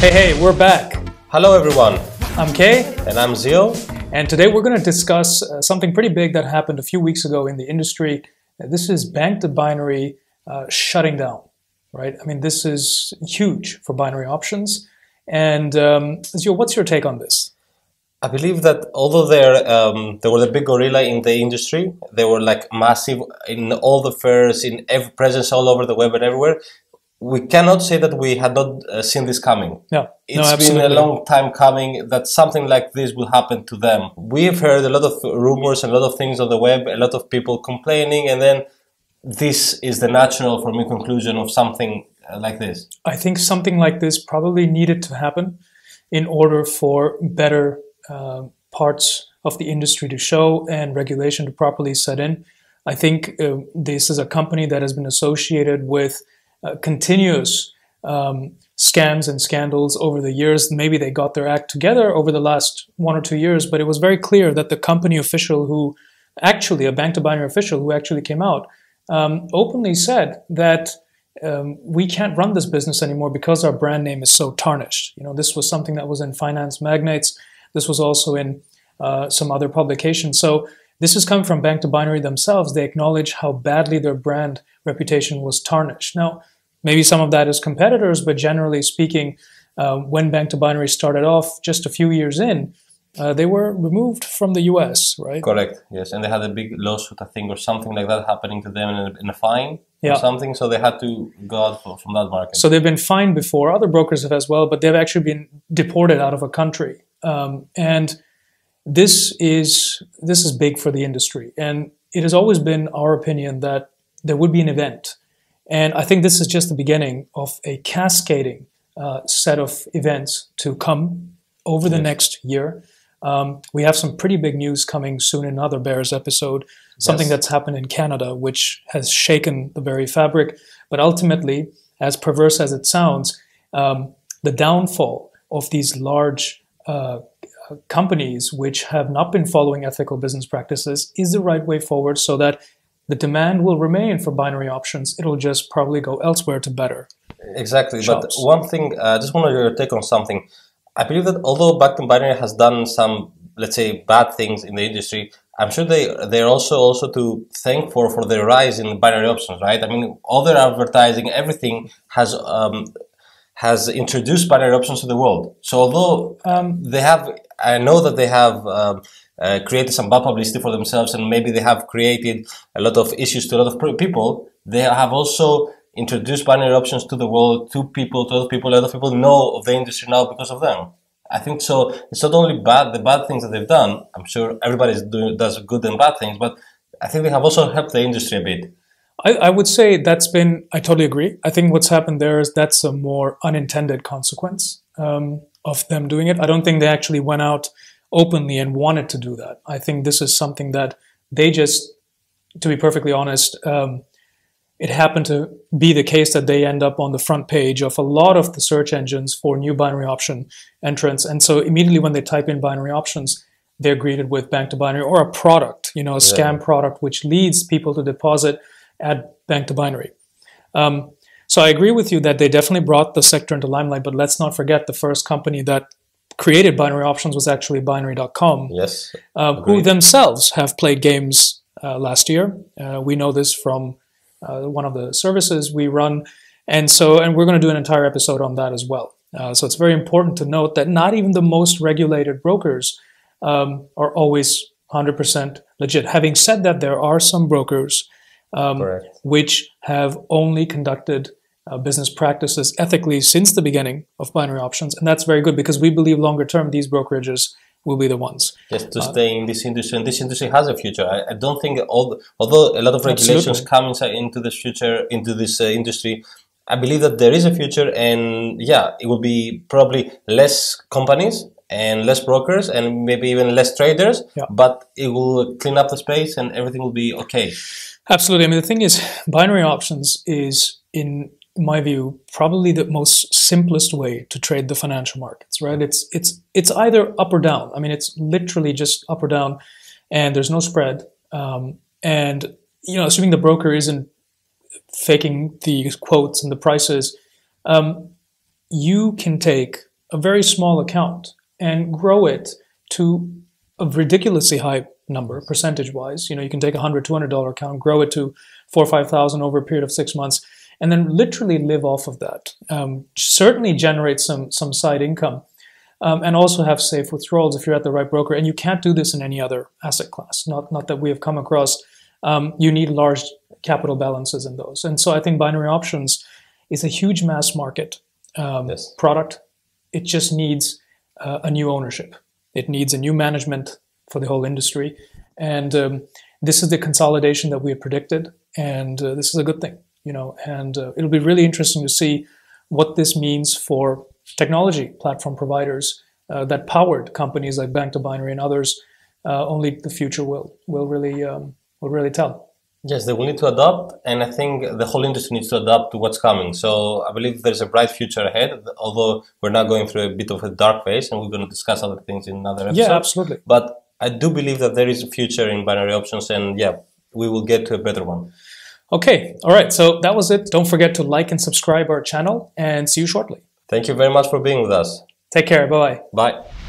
Hey, hey, we're back. Hello, everyone. I'm Kay. And I'm Zio. And today we're going to discuss uh, something pretty big that happened a few weeks ago in the industry. Uh, this is Banc De Binary uh, shutting down, right? I mean, this is huge for binary options. And um, Zio, what's your take on this? I believe that although they're um, they were the big gorilla in the industry, they were like massive in all the fairs, in every presence all over the web and everywhere. We cannot say that we had not uh, seen this coming. Yeah, it's no, been a long time coming that something like this will happen to them. We've heard a lot of rumors, and a lot of things on the web, a lot of people complaining, and then this is the natural for me conclusion of something uh, like this. I think something like this probably needed to happen in order for better uh, parts of the industry to show and regulation to properly set in. I think uh, this is a company that has been associated with uh, continuous um, scams and scandals over the years. Maybe they got their act together over the last one or two years, but it was very clear that the company official who actually, a Banc De Binary official who actually came out, um, openly said that um, we can't run this business anymore because our brand name is so tarnished. You know, this was something that was in Finance Magnates this was also in uh, some other publications. So this has come from Banc De Binary themselves. They acknowledge how badly their brand reputation was tarnished. Now, maybe some of that is competitors, but generally speaking, uh, when Banc De Binary started off just a few years in, uh, they were removed from the US, right? Correct, yes. And they had a big lawsuit, I think, or something like that happening to them in a, in a fine yeah. or something. So they had to go out from that market. So they've been fined before. Other brokers have as well, but they've actually been deported out of a country. Um, and this is this is big for the industry, and it has always been our opinion that there would be an event, and I think this is just the beginning of a cascading uh, set of events to come over the yes. next year. Um, we have some pretty big news coming soon in another Bears episode, something yes. that's happened in Canada, which has shaken the very fabric. But ultimately, as perverse as it sounds, um, the downfall of these large uh, companies which have not been following ethical business practices is the right way forward so that the demand will remain for binary options. It'll just probably go elsewhere to better. Exactly. Shops. But one thing, I uh, just wanted your take on something. I believe that although Banc De Binary has done some, let's say, bad things in the industry, I'm sure they they're also also to thank for for the rise in binary options, right? I mean, all their advertising, everything has um, has introduced binary options to the world. So although um, they have, I know that they have um, uh, created some bad publicity for themselves, and maybe they have created a lot of issues to a lot of people. They have also introduced binary options to the world, to people, to other people. A lot of people know of the industry now because of them. I think so. It's not only bad the bad things that they've done. I'm sure everybody does good and bad things, but I think they have also helped the industry a bit. I, I, would say that's been, I totally agree. I think what's happened there is that's a more unintended consequence um, of them doing it. I don't think they actually went out openly and wanted to do that. I think this is something that they just, to be perfectly honest, um, it happened to be the case that they end up on the front page of a lot of the search engines for new binary option entrants. And so immediately when they type in binary options, they're greeted with Banc De Binary or a product, you know, a scam yeah. product, which leads people to deposit at Banc De Binary. Um, so I agree with you that they definitely brought the sector into limelight, but let's not forget the first company that created binary options was actually binary.com. Yes. Uh, who themselves have played games uh, last year. Uh, we know this from uh, one of the services we run. And so, and we're going to do an entire episode on that as well. Uh, so it's very important to note that not even the most regulated brokers um, are always 100% legit. Having said that, there are some brokers um, which have only conducted uh, business practices ethically since the beginning of binary options. And that's very good because we believe longer term these brokerages will be the ones. Yes, to uh, stay in this industry, and this industry has a future. I, I don't think all, the, although a lot of regulations absolutely. come into this future, into this uh, industry, I believe that there is a future, and yeah, it will be probably less companies and less brokers, and maybe even less traders. Yeah. But it will clean up the space, and everything will be okay. Absolutely. I mean, the thing is, binary options is, in my view, probably the most simplest way to trade the financial markets. Right? It's it's it's either up or down. I mean, it's literally just up or down, and there's no spread. Um, and you know, assuming the broker isn't faking the quotes and the prices, um, you can take a very small account and grow it to a ridiculously high number percentage wise. You know, you can take a hundred, two hundred dollar account, grow it to four or five thousand over a period of six months, and then literally live off of that. Um, certainly generate some some side income, um, and also have safe withdrawals if you're at the right broker. And you can't do this in any other asset class. Not not that we have come across. Um, you need large capital balances in those, and so I think binary options is a huge mass market um, yes. product. It just needs uh, a new ownership. It needs a new management for the whole industry, and um, this is the consolidation that we have predicted, and uh, this is a good thing, you know. And uh, it'll be really interesting to see what this means for technology platform providers uh, that powered companies like Banc De Binary and others. Uh, only the future will will really um, will really tell. Yes, they will need to adapt, and I think the whole industry needs to adapt to what's coming. So I believe there's a bright future ahead, although we're now going through a bit of a dark phase, and we're going to discuss other things in another episode. Yeah, absolutely. But I do believe that there is a future in binary options, and yeah, we will get to a better one. Okay, all right. So that was it. Don't forget to like and subscribe our channel, and see you shortly. Thank you very much for being with us. Take care. Bye-bye. Bye.